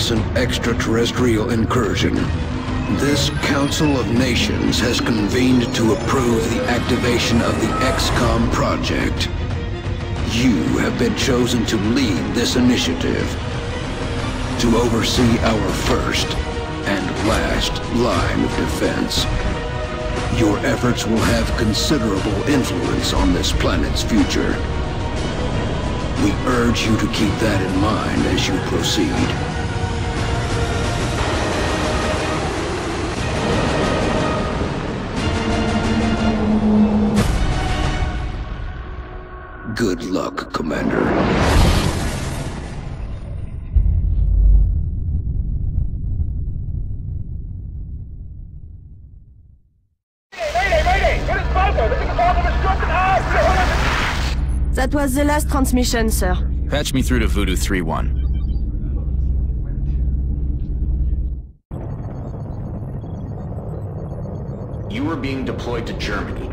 recent extraterrestrial incursion, this Council of Nations has convened to approve the activation of the XCOM project. You have been chosen to lead this initiative, to oversee our first and last line of defense. Your efforts will have considerable influence on this planet's future. We urge you to keep that in mind as you proceed. That was the last transmission, sir. Patch me through to Voodoo 3-1. You were being deployed to Germany.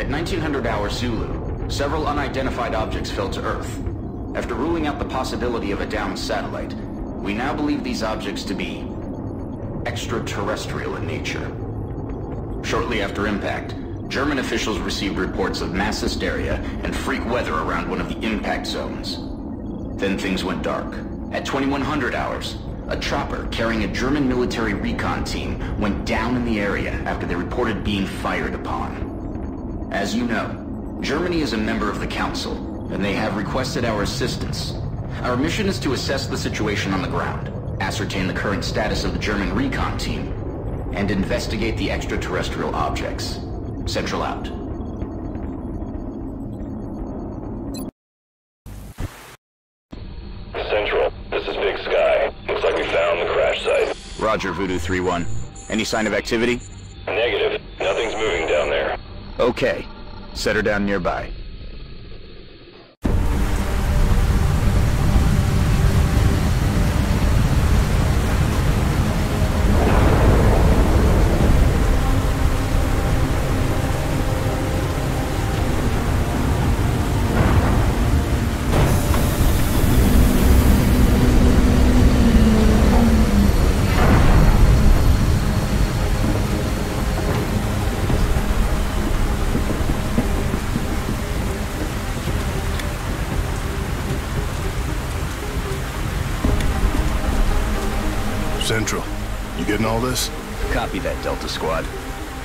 At 1900 hour Zulu, several unidentified objects fell to Earth. After ruling out the possibility of a downed satellite, we now believe these objects to be extraterrestrial in nature. Shortly after impact, German officials received reports of mass hysteria and freak weather around one of the impact zones. Then things went dark. At 2100 hours, a chopper carrying a German military recon team went down in the area after they reported being fired upon. As you know, Germany is a member of the Council, and they have requested our assistance. Our mission is to assess the situation on the ground, ascertain the current status of the German recon team, and investigate the extraterrestrial objects. Central out. Central, this is Big Sky. Looks like we found the crash site. Roger, Voodoo 3-1. Any sign of activity? Negative. Nothing's moving down there. Okay. Set her down nearby. Central, you getting all this? Copy that, Delta Squad.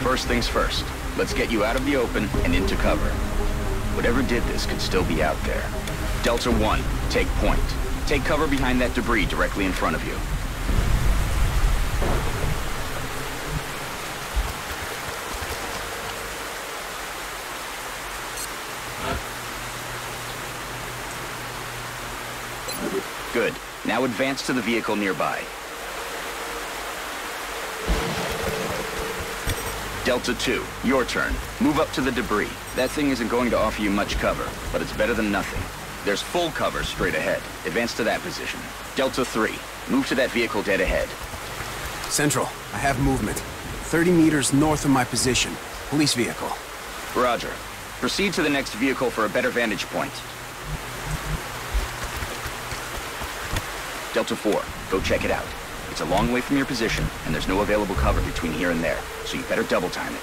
First things first. Let's get you out of the open and into cover. Whatever did this could still be out there. Delta 1, take point. Take cover behind that debris directly in front of you. Good. Now advance to the vehicle nearby. Delta 2, your turn. Move up to the debris. That thing isn't going to offer you much cover, but it's better than nothing. There's full cover straight ahead. Advance to that position. Delta 3, move to that vehicle dead ahead. Central, I have movement. 30 meters north of my position. Police vehicle. Roger. Proceed to the next vehicle for a better vantage point. Delta 4, go check it out. It's a long way from your position, and there's no available cover between here and there, so you better double time it.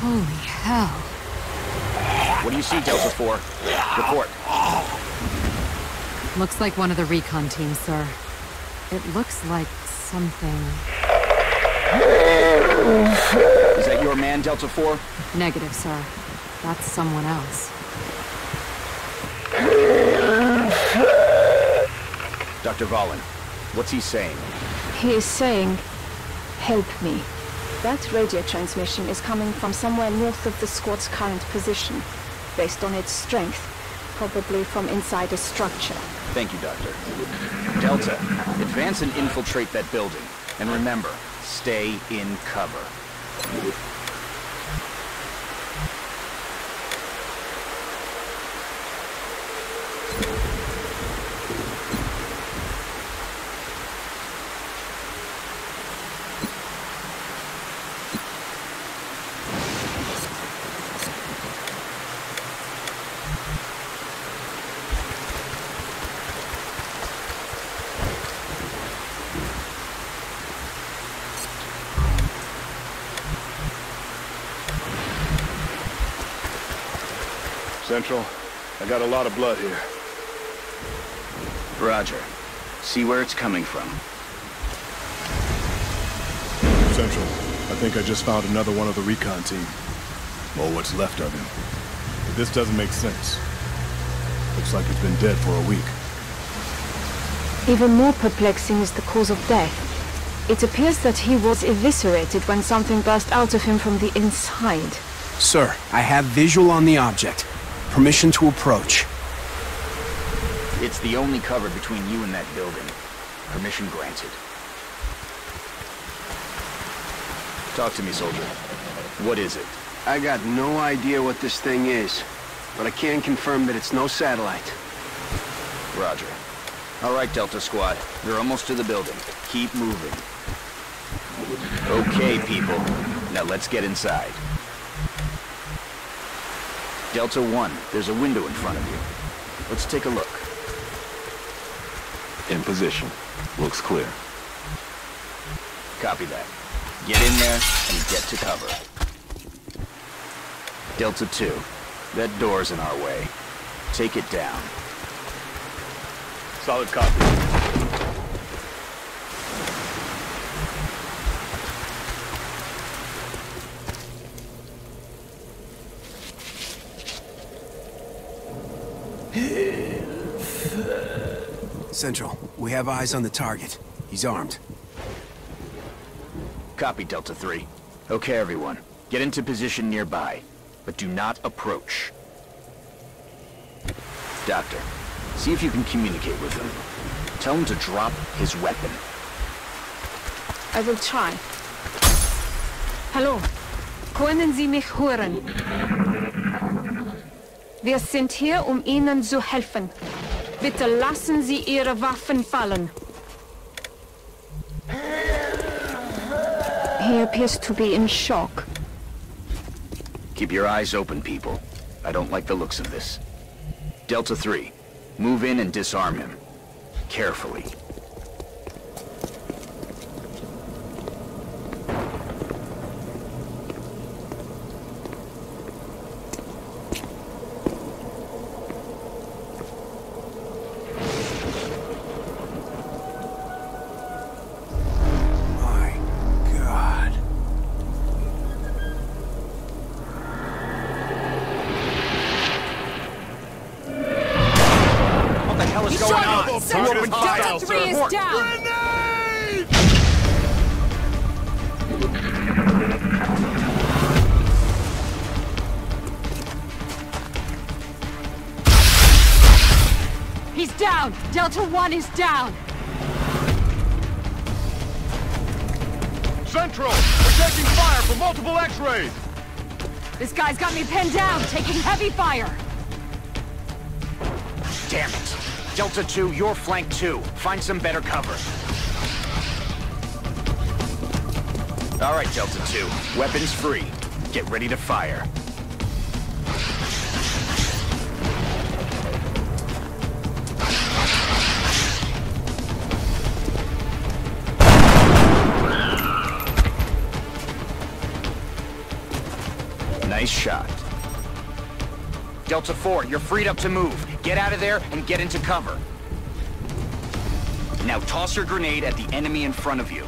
Holy hell. What do you see, Delta 4? Report. Looks like one of the recon teams, sir. It looks like something... Is that your man, Delta 4? Negative, sir. That's someone else. Dr. Vahlen, what's he saying? He is saying, help me. That radio transmission is coming from somewhere north of the squad's current position. Based on its strength, probably from inside a structure. Thank you, Doctor. Delta, advance and infiltrate that building. And remember, stay in cover. Central, I got a lot of blood here. Roger. See where it's coming from. Central, I think I just found another one of the recon team. Or what's left of him. But this doesn't make sense. Looks like he's been dead for a week. Even more perplexing is the cause of death. It appears that he was eviscerated when something burst out of him from the inside. Sir, I have visual on the object. Permission to approach. It's the only cover between you and that building. Permission granted. Talk to me, soldier. What is it? I got no idea what this thing is, but I can confirm that it's no satellite. Roger. All right, Delta Squad. You're almost to the building. Keep moving. Okay, people. Now let's get inside. Delta 1, there's a window in front of you. Let's take a look. In position. Looks clear. Copy that. Get in there and get to cover. Delta 2, that door's in our way. Take it down. Solid copy. Central, we have eyes on the target. He's armed. Copy, Delta 3. Okay, everyone. Get into position nearby, but do not approach. Doctor, see if you can communicate with him. Tell him to drop his weapon. I will try. Hallo. Können Sie mich hören? Wir sind hier, um Ihnen zu helfen. Bitte lassen Sie Ihre Waffen fallen. He appears to be in shock. Keep your eyes open, people. I don't like the looks of this. Delta 3, move in and disarm him. Carefully. He's down! Delta 1 is down! Central! We're taking fire from multiple X-rays! This guy's got me pinned down, taking heavy fire! Damn it. Delta 2, you're flank 2. Find some better cover. All right, Delta 2. Weapons free. Get ready to fire. Shot. Delta 4, you're freed up to move. Get out of there and get into cover. Now toss your grenade at the enemy in front of you.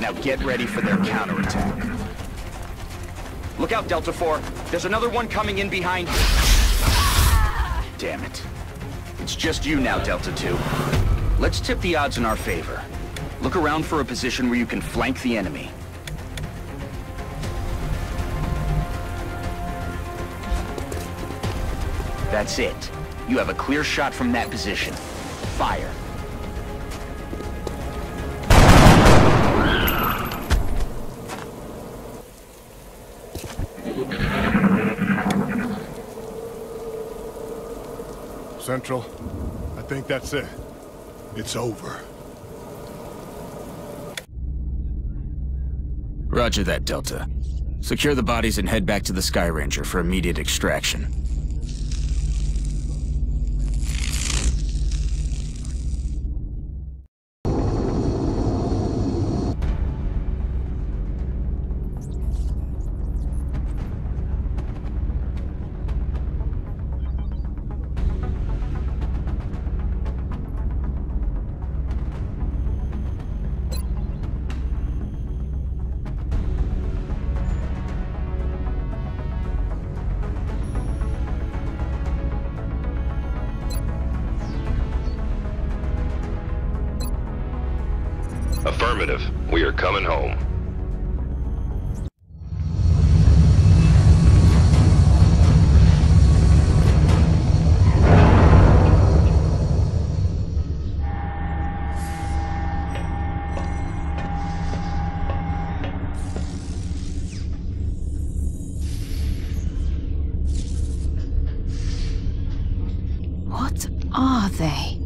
Now get ready for their counterattack. Look out, Delta 4. There's another one coming in behind you. Damn it. It's just you now, Delta 2. Let's tip the odds in our favor. Look around for a position where you can flank the enemy. That's it. You have a clear shot from that position. Fire. Central, I think that's it. It's over. Roger that, Delta. Secure the bodies and head back to the Sky Ranger for immediate extraction. Coming home. What are they?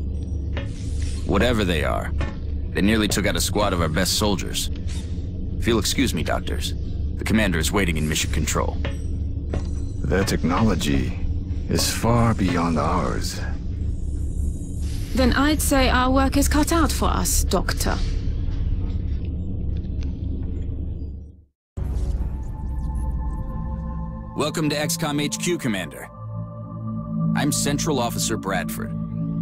Whatever they are, they nearly took out a squad of our best soldiers. If you'll excuse me, doctors, the commander is waiting in mission control. Their technology is far beyond ours. Then I'd say our work is cut out for us, Doctor. Welcome to XCOM HQ, Commander. I'm Central Officer Bradford.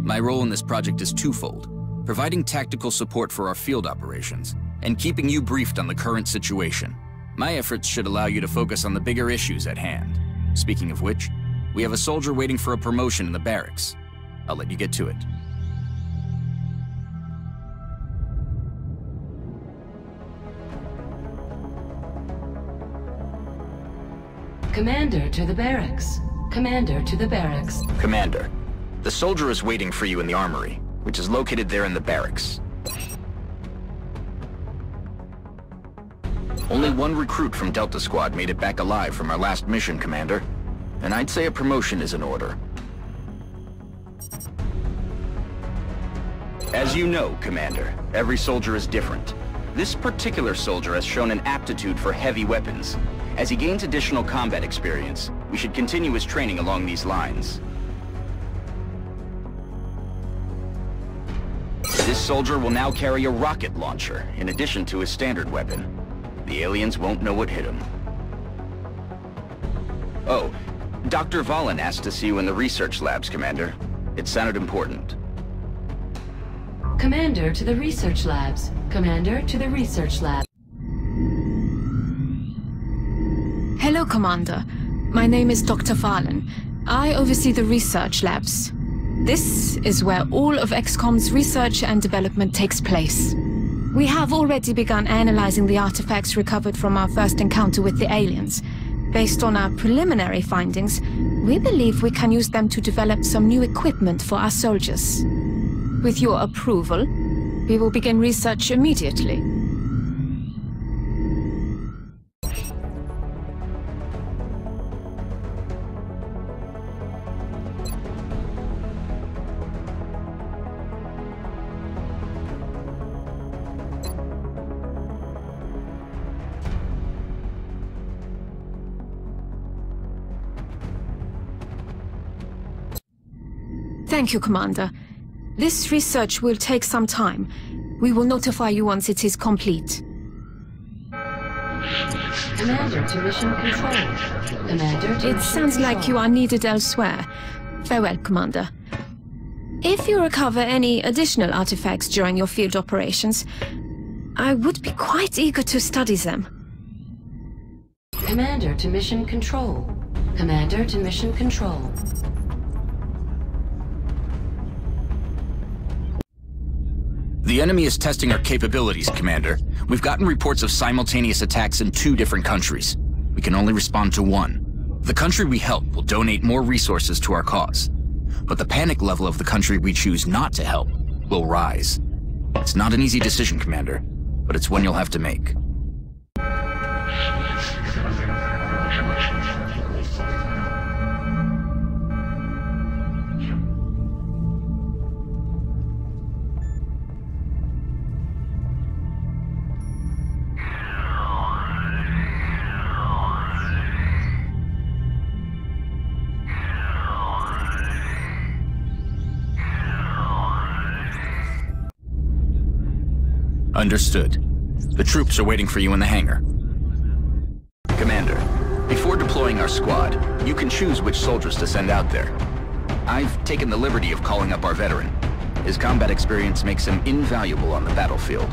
My role in this project is twofold. Providing tactical support for our field operations, and keeping you briefed on the current situation. My efforts should allow you to focus on the bigger issues at hand. Speaking of which, we have a soldier waiting for a promotion in the barracks. I'll let you get to it. Commander to the barracks. Commander to the barracks. Commander, the soldier is waiting for you in the armory, which is located there in the barracks. Only one recruit from Delta Squad made it back alive from our last mission, Commander. And I'd say a promotion is in order. As you know, Commander, every soldier is different. This particular soldier has shown an aptitude for heavy weapons. As he gains additional combat experience, we should continue his training along these lines. This soldier will now carry a rocket launcher, in addition to his standard weapon. The aliens won't know what hit him. Oh, Dr. Vahlen asked to see you in the research labs, Commander. It sounded important. Commander to the research labs. Commander to the research lab. Hello, Commander. My name is Dr. Vahlen. I oversee the research labs. This is where all of XCOM's research and development takes place. We have already begun analyzing the artifacts recovered from our first encounter with the aliens. Based on our preliminary findings, we believe we can use them to develop some new equipment for our soldiers. With your approval, we will begin research immediately. Thank you, Commander. This research will take some time. We will notify you once it is complete. Commander to mission control. Commander to It sounds like you are needed elsewhere. Farewell, Commander. If you recover any additional artifacts during your field operations, I would be quite eager to study them. Commander to mission control. Commander to mission control. The enemy is testing our capabilities, Commander. We've gotten reports of simultaneous attacks in two different countries. We can only respond to one. The country we help will donate more resources to our cause. But the panic level of the country we choose not to help will rise. It's not an easy decision, Commander, but it's one you'll have to make. Understood. The troops are waiting for you in the hangar. Commander, before deploying our squad, you can choose which soldiers to send out there. I've taken the liberty of calling up our veteran. His combat experience makes him invaluable on the battlefield.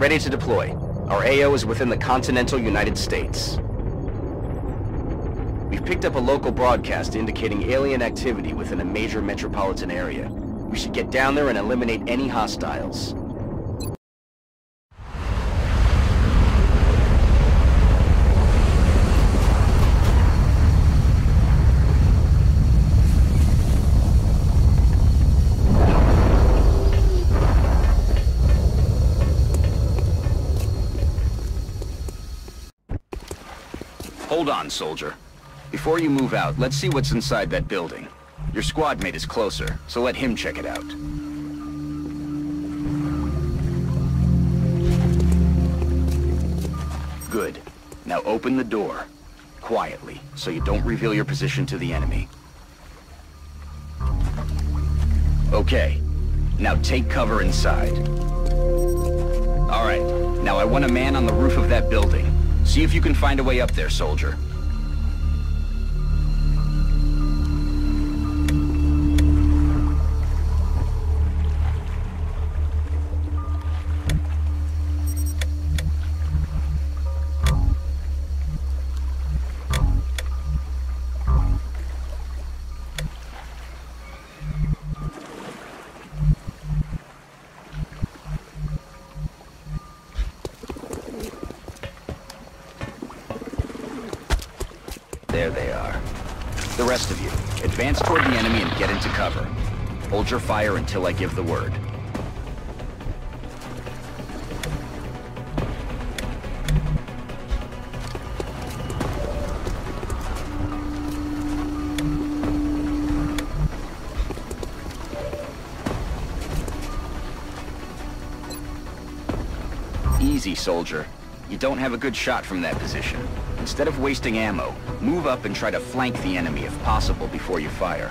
Ready to deploy. Our AO is within the continental United States. We've picked up a local broadcast indicating alien activity within a major metropolitan area. We should get down there and eliminate any hostiles. Hold on, soldier. Before you move out, let's see what's inside that building. Your squad mate is closer, so let him check it out. Good. Now open the door. Quietly, so you don't reveal your position to the enemy. Okay. Now take cover inside. Alright. Now I want a man on the roof of that building. See if you can find a way up there, soldier. Advance toward the enemy and get into cover. Hold your fire until I give the word. Easy, soldier. You don't have a good shot from that position. Instead of wasting ammo, move up and try to flank the enemy if possible before you fire.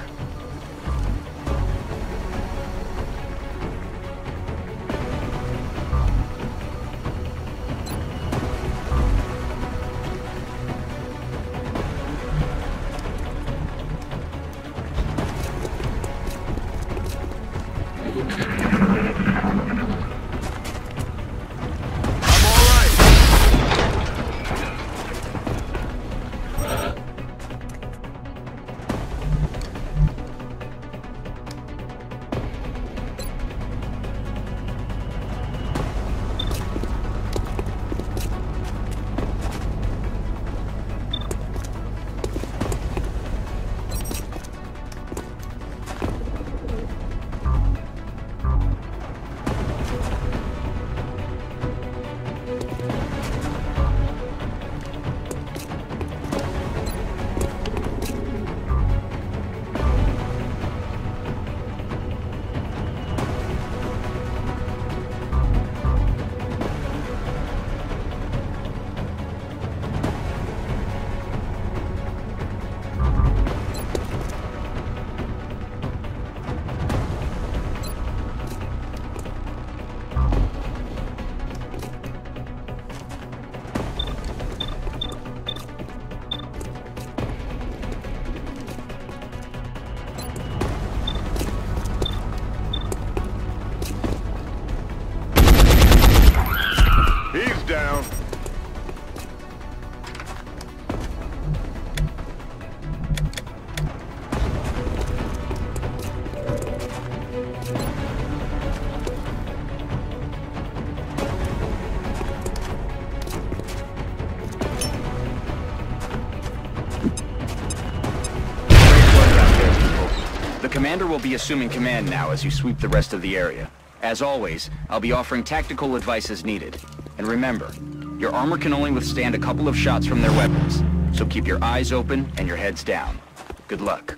The commander will be assuming command now as you sweep the rest of the area. As always, I'll be offering tactical advice as needed. And remember, your armor can only withstand a couple of shots from their weapons, so keep your eyes open and your heads down. Good luck.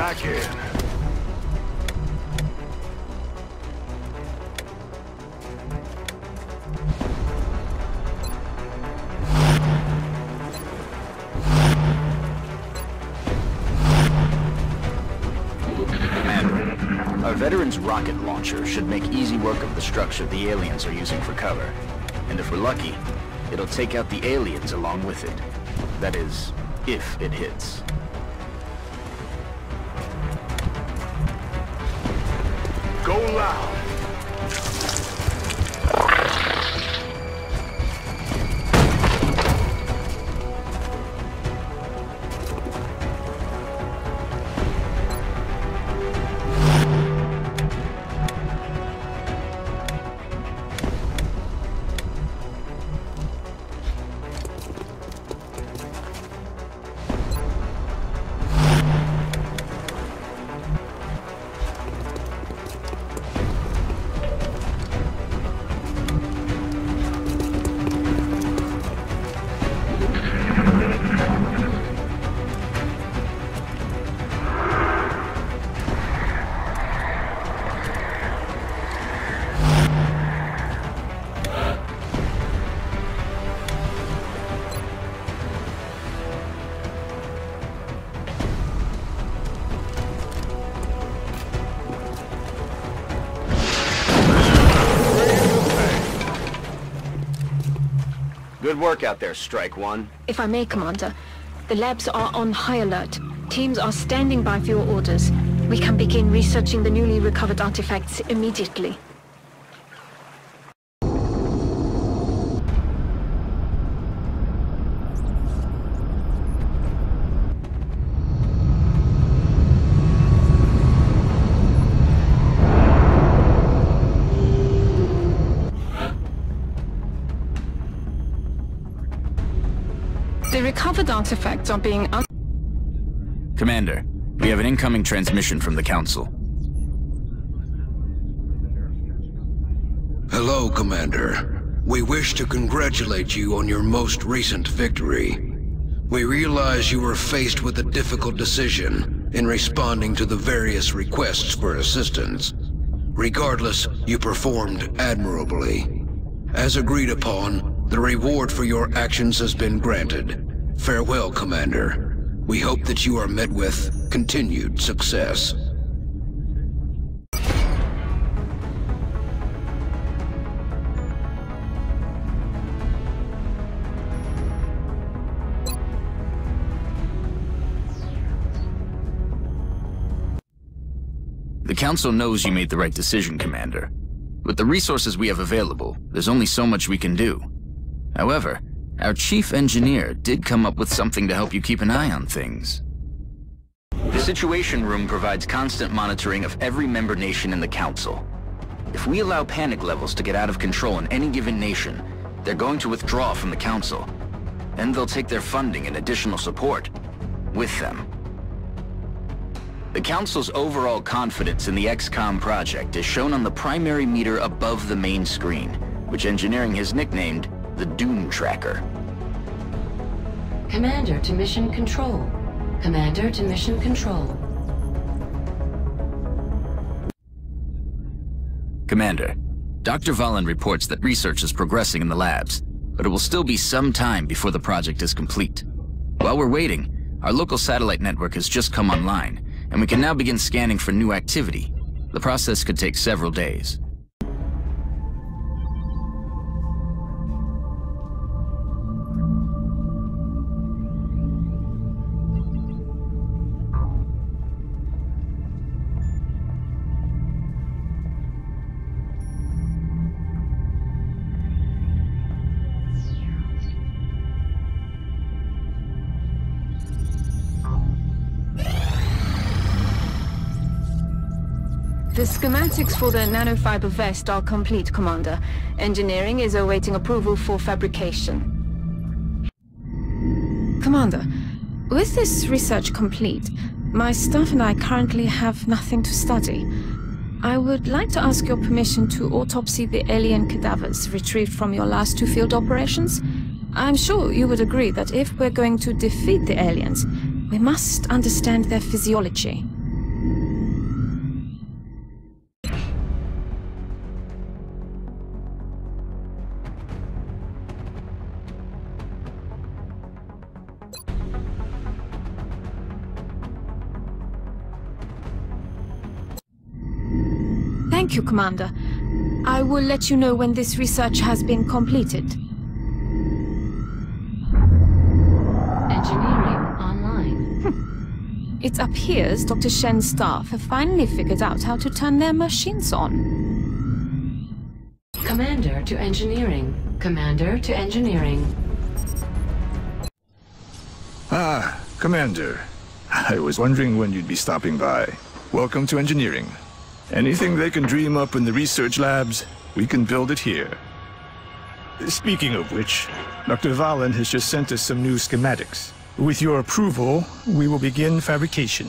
Back in. Our veteran's rocket launcher should make easy work of the structure the aliens are using for cover. And if we're lucky, it'll take out the aliens along with it. That is, if it hits. Go work out there, Strike One. If I may, Commander, the labs are on high alert. Teams are standing by for your orders. We can begin researching the newly recovered artifacts immediately. Recovered artifacts are being un- Commander, we have an incoming transmission from the Council. Hello, Commander. We wish to congratulate you on your most recent victory. We realize you were faced with a difficult decision in responding to the various requests for assistance. Regardless, you performed admirably. As agreed upon, the reward for your actions has been granted. Farewell, Commander. We hope that you are met with continued success. The Council knows you made the right decision, Commander. With the resources we have available, there's only so much we can do. However, our chief engineer did come up with something to help you keep an eye on things. The Situation Room provides constant monitoring of every member nation in the Council. If we allow panic levels to get out of control in any given nation, they're going to withdraw from the Council. And they'll take their funding and additional support with them. The Council's overall confidence in the XCOM project is shown on the primary meter above the main screen, which engineering has nicknamed the Doom Tracker. Commander to Mission Control. Commander to Mission Control. Commander, Dr. Vahlen reports that research is progressing in the labs, but it will still be some time before the project is complete. While we're waiting, our local satellite network has just come online, and we can now begin scanning for new activity. The process could take several days. Schematics for the nanofiber vest are complete, Commander. Engineering is awaiting approval for fabrication. Commander, with this research complete, my staff and I currently have nothing to study. I would like to ask your permission to autopsy the alien cadavers retrieved from your last two field operations. I'm sure you would agree that if we're going to defeat the aliens, we must understand their physiology. Thank you, Commander. I will let you know when this research has been completed. Engineering online. It appears Dr. Shen's staff have finally figured out how to turn their machines on. Commander to engineering. Commander to engineering. Ah, Commander. I was wondering when you'd be stopping by. Welcome to engineering. Anything they can dream up in the research labs, we can build it here. Speaking of which, Dr. Vahlen has just sent us some new schematics. With your approval, we will begin fabrication.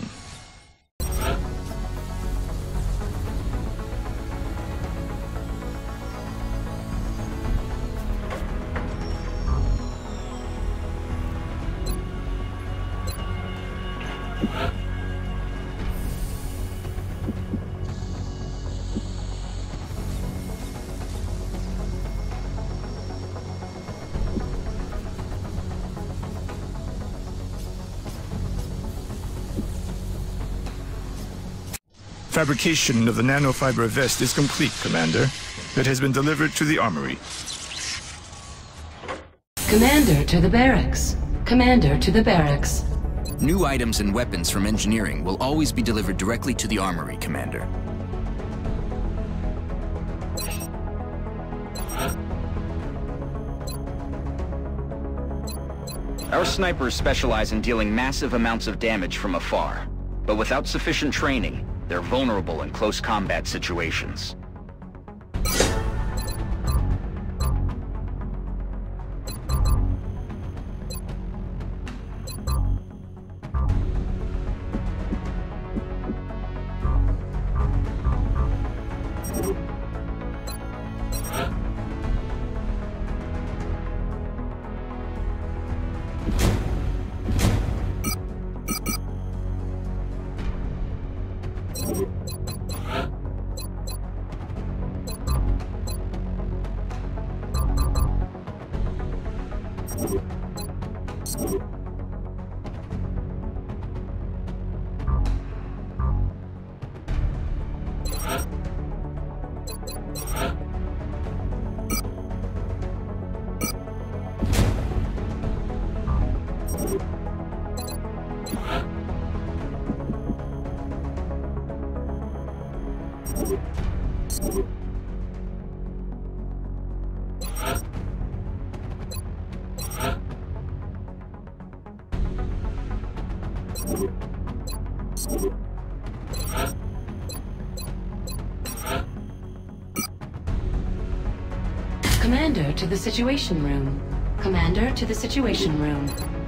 Fabrication of the nanofiber vest is complete, Commander. It has been delivered to the armory. Commander to the barracks. Commander to the barracks. New items and weapons from engineering will always be delivered directly to the armory, Commander. Our snipers specialize in dealing massive amounts of damage from afar. But without sufficient training, they're vulnerable in close combat situations. Commander to the Situation Room. Commander to the Situation Room.